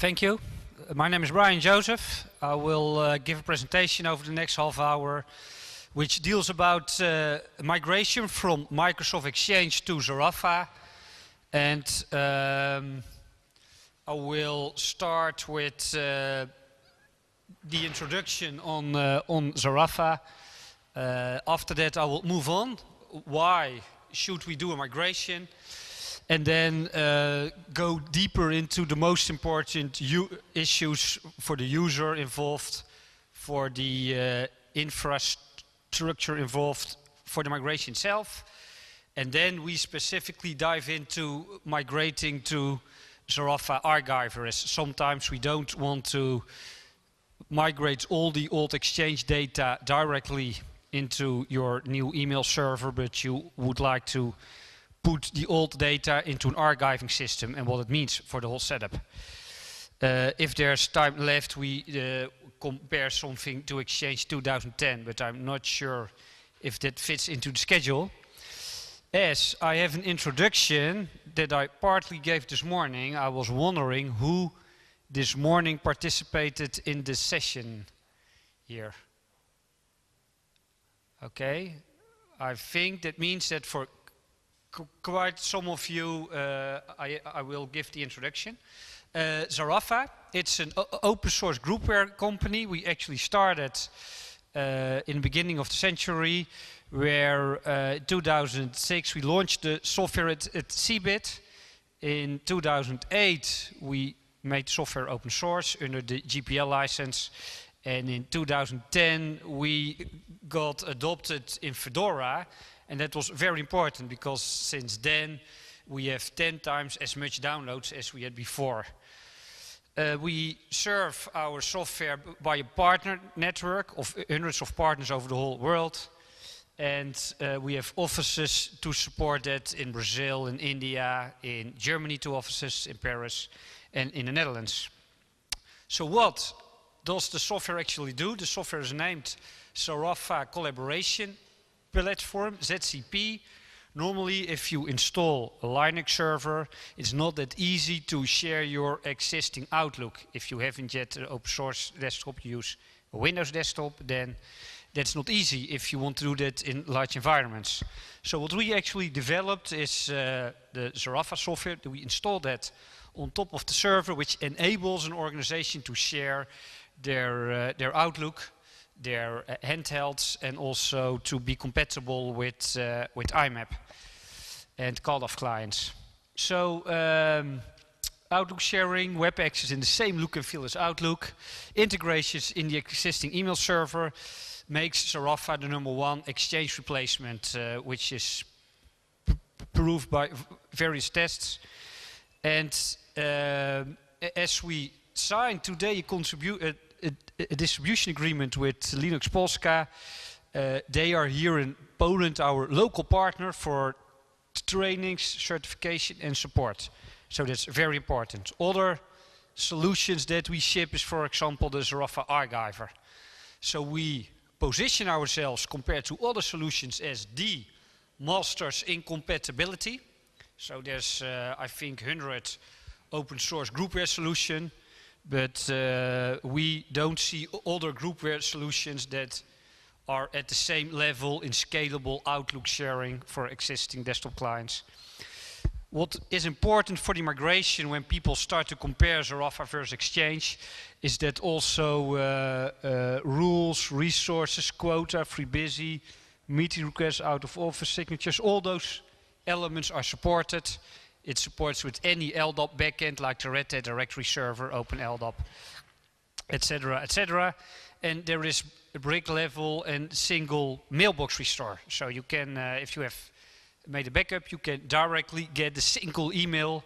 thank you. My name is Brian Joseph. I will uh, give a presentation over the next half hour which deals about uh, migration from Microsoft Exchange to Zarafa. And um, I will start with uh, the introduction on, uh, on Zarafa. Uh, after that I will move on. Why should we do a migration? And then uh, go deeper into the most important issues for the user involved, for the uh, infrastructure involved, for the migration itself. And then we specifically dive into migrating to Zarafa Archiver, as sometimes we don't want to migrate all the old exchange data directly into your new email server, but you would like to put the old data into an archiving system and what it means for the whole setup. Uh, if there's time left, we uh, compare something to Exchange 2010, but I'm not sure if that fits into the schedule. As I have an introduction that I partly gave this morning, I was wondering who this morning participated in the session here. Okay, I think that means that for quite some of you, uh, I, I, will give the introduction. Uh, Zarafa, it's an open source groupware company. We actually started uh, in the beginning of the century, where uh, in 2006 we launched the software at, at CeBIT. In 2008 we made software open source under the GPL license. And in 2010 we got adopted in Fedora and that was very important because since then we have 10 times as much downloads as we had before. Uh, we serve our software by a partner network of hundreds of partners over the whole world. And uh, we have offices to support that in Brazil, in India, in Germany, two offices, in Paris, and in the Netherlands. So what does the software actually do? The software is named Zarafa Collaboration platform, ZCP, normally if you install a Linux server, it's not that easy to share your existing Outlook. If you haven't yet an open source desktop, you use a Windows desktop, then that's not easy if you want to do that in large environments. So what we actually developed is uh, the Zarafa software. We installed that on top of the server, which enables an organization to share their, uh, their Outlook their uh, handhelds and also to be compatible with, uh, with IMAP and CalDAV clients. So um, Outlook sharing, web access in the same look and feel as Outlook, integrations in the existing email server makes Zarafa the number one exchange replacement, uh, which is proved by various tests. And uh, as we signed today a, uh, a, distribution agreement with Linux Polska. Uh, they are here in Poland, our local partner for trainings, certification and support. So that's very important. Other solutions that we ship is, for example, the Zarafa Archiver. So we position ourselves compared to other solutions as the masters in compatibility. So there's, uh, I think, 100 open source groupware solution but uh, we don't see other groupware solutions that are at the same level in scalable Outlook sharing for existing desktop clients. What is important for the migration when people start to compare Zarafa versus Exchange is that also uh, uh, rules, resources, quota, free busy, meeting requests, out of office signatures, all those elements are supported it supports with any LDAP backend like the Red Hat directory server, Open LDAP, etc., etc. And there is a brick level and single mailbox restore. So you can, uh, if you have made a backup, you can directly get the single email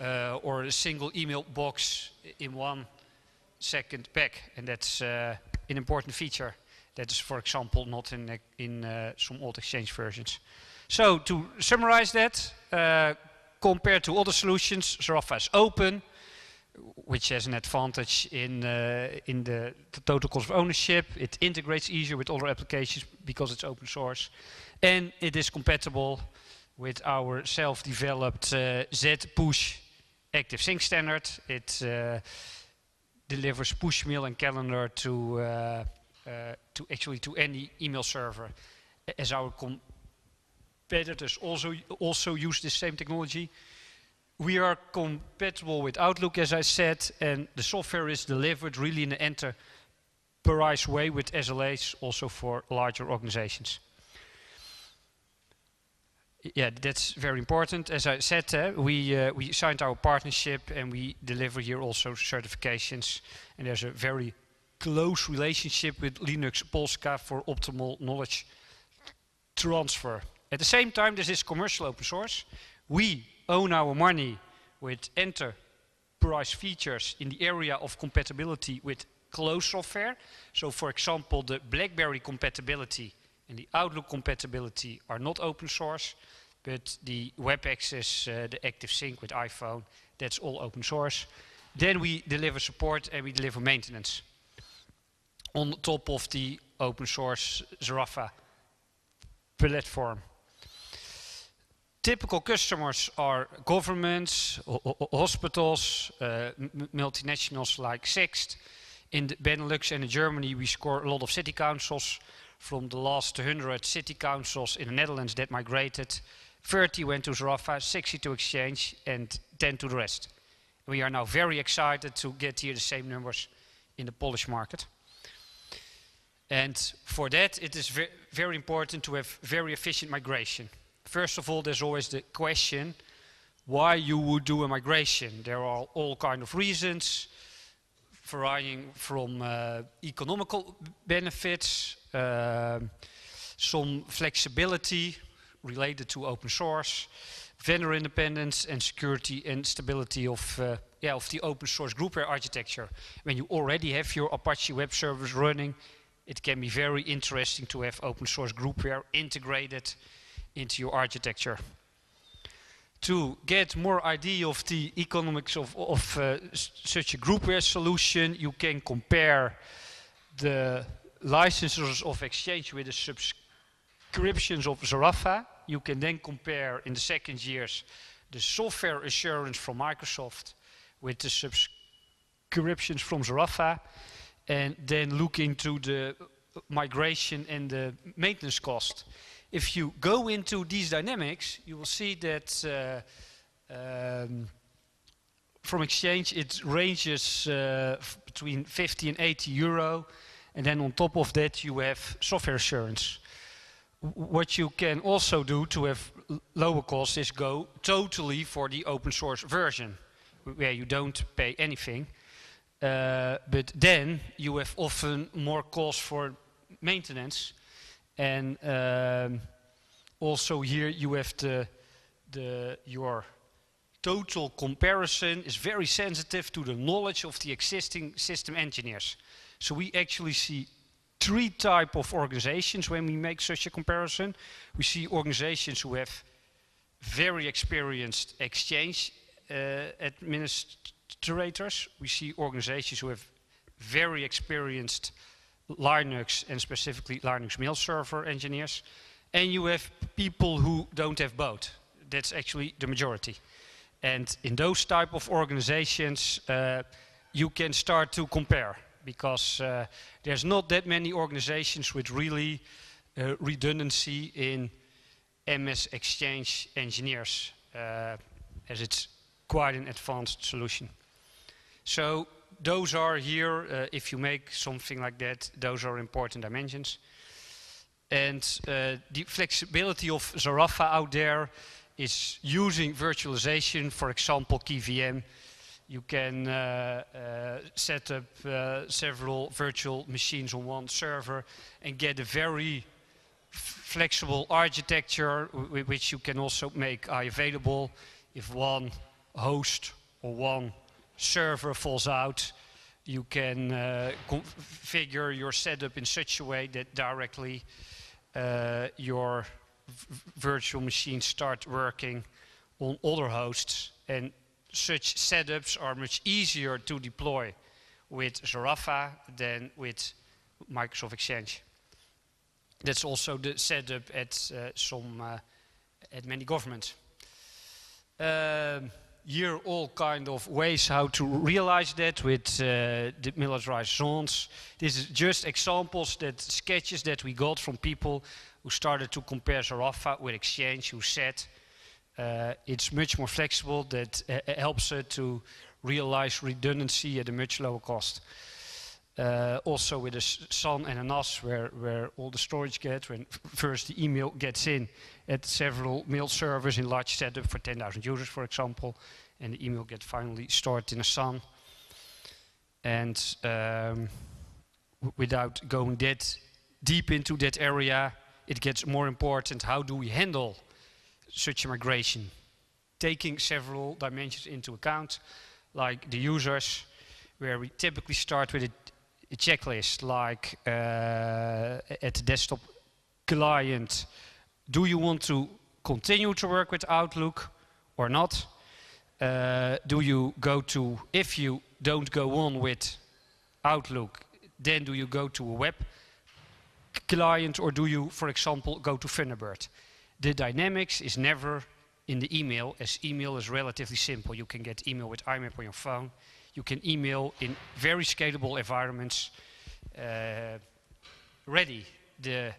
uh, or a single email box in one second back. And that's uh, an important feature that is, for example, not in, in uh, some old Exchange versions. So to summarize that, uh, compared to other solutions, Zarafa is open, which has an advantage in, uh, in the, the, total cost of ownership. It integrates easier with other applications because it's open source. And it is compatible with our self-developed uh, Z-Push Active Sync standard. It uh, delivers push mail and calendar to uh, uh, to actually to any email server. As our competitors also also use this same technology. We are compatible with Outlook, as I said, and the software is delivered really in an enterprise way with SLAs, also for larger organizations yeah, that's very important. As I said, uh, we uh, we signed our partnership and we deliver here also certifications. And there's a very close relationship with Linux Polska for optimal knowledge transfer. At the same time, this is commercial open source. We own our money with enterprise features in the area of compatibility with closed software. So, for example, the BlackBerry compatibility and the Outlook compatibility are not open source, but the web access, uh, the active sync with iPhone, that's all open source. Then we deliver support and we deliver maintenance on top of the open source Zarafa platform. Typical customers are governments, hospitals, uh, multinationals like Sixt. In the Benelux and in Germany, we score a lot of city councils from the last 100 city councils in the Netherlands that migrated, 30 went to Zarafa, 60 to Exchange, and 10 to the rest. We are now very excited to get here the same numbers in the Polish market. And for that, it is ve very important to have very efficient migration. First of all, there's always the question why you would do a migration. There are all kind of reasons, varying from uh, economical benefits, uh, some flexibility related to open source, vendor independence and security and stability of, uh, yeah, of the open source groupware architecture. When you already have your Apache web service running, it can be very interesting to have open source groupware integrated into your architecture to get more idea of the economics of, of uh, such a groupware solution, you can compare the licenses of Exchange with the subscriptions of Zarafa. You can then compare in the second years the software assurance from Microsoft with the subscriptions from Zarafa and then look into the migration and the maintenance cost if you go into these dynamics, you will see that uh, um, from exchange it ranges uh, between 50 and 80 euro. And then on top of that, you have software assurance. what you can also do to have lower costs is go totally for the open source version, where you don't pay anything. Uh, but then you have often more costs for maintenance and um, also here you have the, the, your total comparison is very sensitive to the knowledge of the existing system engineers. So we actually see three type of organizations when we make such a comparison. We see organizations who have very experienced exchange uh, administrators. We see organizations who have very experienced Linux and specifically Linux mail server engineers. And you have people who don't have both. That's actually the majority. And in those type of organizations, uh, you can start to compare because uh, there's not that many organizations with really uh, redundancy in MS Exchange engineers, uh, as it's quite an advanced solution. So those are here, uh, if you make something like that, those are important dimensions. And uh, the flexibility of Zarafa out there is using virtualization, for example, KVM. You can uh, uh, set up uh, several virtual machines on one server and get a very flexible architecture which you can also make available if one host or one server falls out, you can uh, configure your setup in such a way that directly uh, your virtual machines start working on other hosts and such setups are much easier to deploy with Zarafa than with Microsoft Exchange. That's also the setup at uh, some uh, at many governments. Um, here all kind of ways how to realize that with uh, the militarized zones. This is just examples that sketches that we got from people who started to compare Zarafa with Exchange, who said uh, it's much more flexible, that uh, helps it to realize redundancy at a much lower cost. Uh, also with a SAN and a NAS where, where all the storage gets, when first the email gets in at several mail servers in large setup for 10,000 users, for example, and the email gets finally stored in a SAN. And um, without going that deep into that area, it gets more important how do we handle such a migration, taking several dimensions into account, like the users, where we typically start with a checklist like uh, at the desktop client, do you want to continue to work with Outlook or not? Uh, do you go to, if you don't go on with Outlook, then do you go to a web client or do you, for example, go to Thunderbird? The dynamics is never in the email, as email is relatively simple. You can get email with IMAP on your phone you can email in very scalable environments uh, ready. The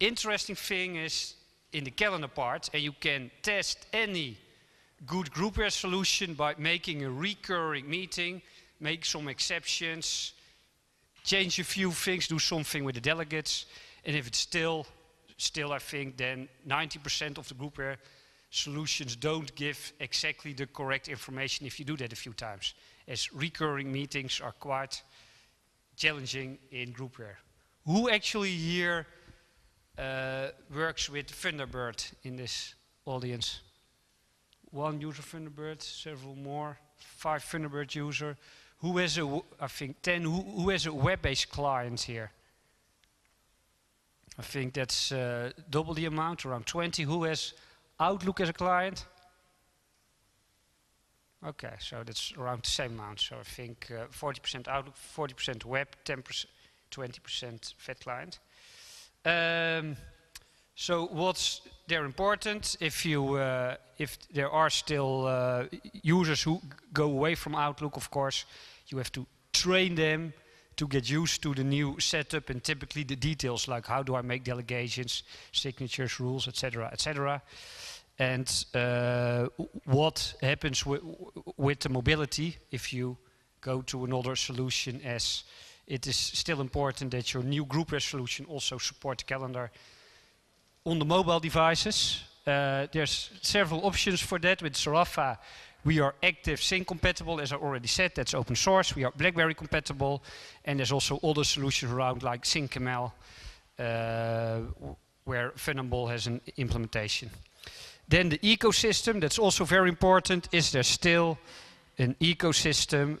interesting thing is in the calendar part, and you can test any good groupware solution by making a recurring meeting, make some exceptions, change a few things, do something with the delegates, and if it's still, still I think then 90% of the groupware solutions don't give exactly the correct information if you do that a few times as recurring meetings are quite challenging in groupware. Who actually here uh, works with Thunderbird in this audience? One user Thunderbird, several more, five Thunderbird user. Who has a, I think 10, who, who has a web-based client here? I think that's uh, double the amount, around 20. Who has Outlook as a client? Okay, so that's around the same amount. So I think 40% uh, Outlook, 40% web, 10%, 20% Fed client. Um, so what's there important if you uh, if there are still uh, users who go away from Outlook, of course, you have to train them to get used to the new setup and typically the details like how do I make delegations, signatures, rules, etc., etc and uh, what happens with the mobility if you go to another solution as it is still important that your new groupware solution also support calendar on the mobile devices. Uh, there's several options for that. With Zarafa, we are active sync compatible, as I already said, that's open source. We are BlackBerry compatible, and there's also other solutions around like SyncML, uh, where Funambol has an implementation. Then the ecosystem, that's also very important. Is there still an ecosystem